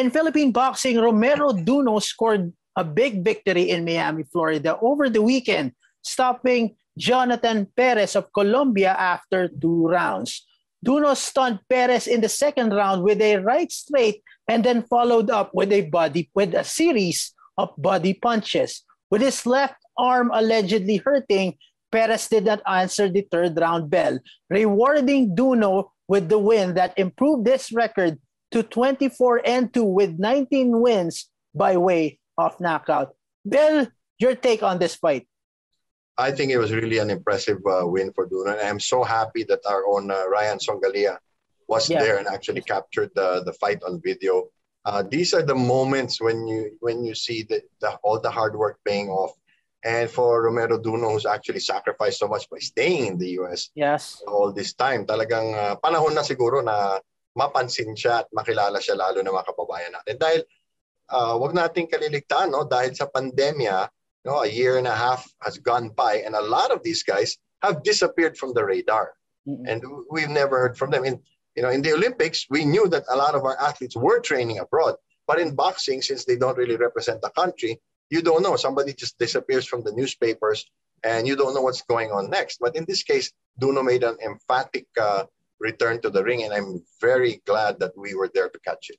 In Philippine boxing, Romero Duno scored a big victory in Miami, Florida over the weekend, stopping Jonathan Perez of Colombia after two rounds. Duno stunned Perez in the second round with a right straight and then followed up with a body with a series of body punches. With his left arm allegedly hurting, Perez did not answer the third round bell, rewarding Duno with the win that improved his record to 24 and 2 with 19 wins by way of knockout. Bill, your take on this fight? I think it was really an impressive uh, win for Duno. And I'm so happy that our own uh, Ryan Songalia was yeah. there and actually captured the, the fight on video. Uh, these are the moments when you when you see the, the, all the hard work paying off. And for Romero Duno, who's actually sacrificed so much by staying in the US yes. all this time, talagang uh, panahon na siguro na mapansin siya at makilala siya lalo ng mga kababayan natin. Dahil uh, wag nating kaliligtaan, no? dahil sa pandemya, no, a year and a half has gone by and a lot of these guys have disappeared from the radar. Mm-hmm. And we've never heard from them. In, you know, in the Olympics, we knew that a lot of our athletes were training abroad. But in boxing, since they don't really represent the country, you don't know. Somebody just disappears from the newspapers and you don't know what's going on next. But in this case, Duno made an emphatic uh, return to the ring, and I'm very glad that we were there to catch it.